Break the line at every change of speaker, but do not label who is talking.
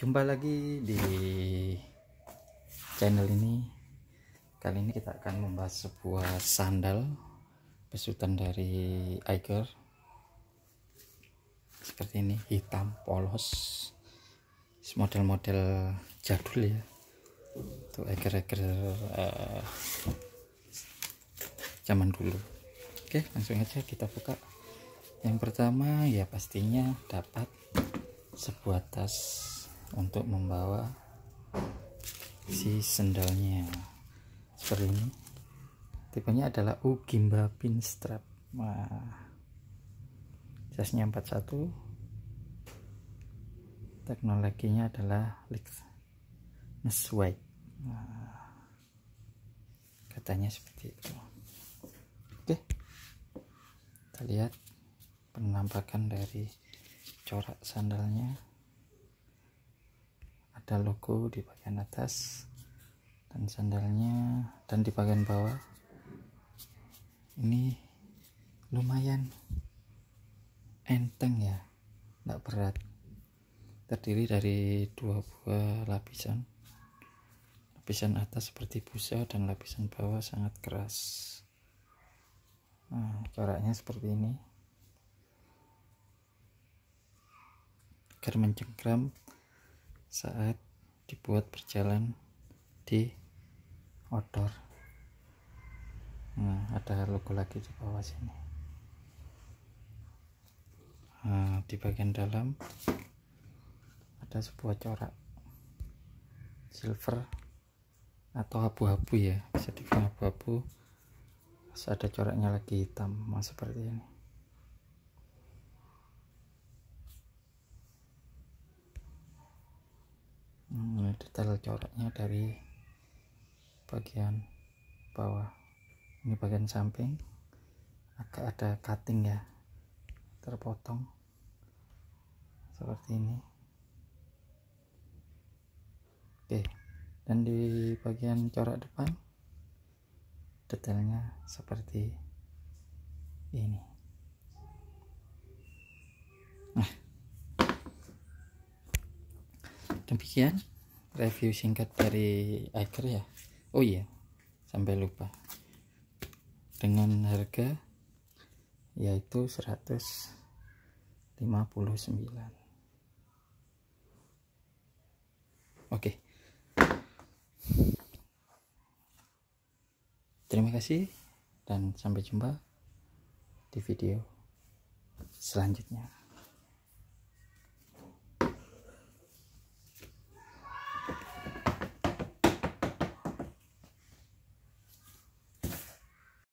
jumpa lagi di channel ini. Kali ini kita akan membahas sebuah sandal besutan dari Eiger. Seperti ini hitam polos. Model-model jadul ya. Itu Eiger-Eiger uh, zaman dulu. Oke langsung aja kita buka. Yang pertama ya pastinya dapat sebuah tas untuk membawa si sendalnya. Seperti ini. Tipenya adalah Ugimba Pinstrap. Nah jasnya 41 teknologinya adalah Lightness White. Katanya seperti itu. Oke. Kita lihat penampakan dari corak sandalnya ada logo di bagian atas dan sandalnya dan di bagian bawah. Ini lumayan enteng ya tidak berat. Terdiri dari dua buah lapisan. Lapisan atas seperti busa dan lapisan bawah sangat keras. Nah coraknya seperti ini. Agar mencengkram saat dibuat berjalan di outdoor. Nah ada logo lagi di bawah sini. Nah, di bagian dalam ada sebuah corak silver atau abu-abu ya. Bisa dibilang abu-abu. Ada coraknya lagi hitam seperti ini detail coraknya dari bagian bawah. Ini bagian samping. Agak ada cutting ya. Terpotong. Seperti ini. Oke. Dan di bagian corak depan detailnya seperti ini. Nah. Demikian review singkat dari Eiger ya? Oh iya sampai lupa. Dengan harga yaitu 159 oke. Terima kasih dan sampai jumpa di video selanjutnya